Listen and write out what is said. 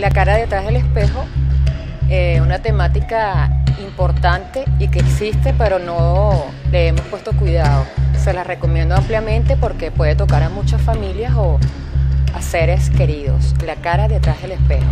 La cara detrás del espejo, eh, una temática importante y que existe, pero no le hemos puesto cuidado. Se la recomiendo ampliamente porque puede tocar a muchas familias o a seres queridos. La cara detrás del espejo.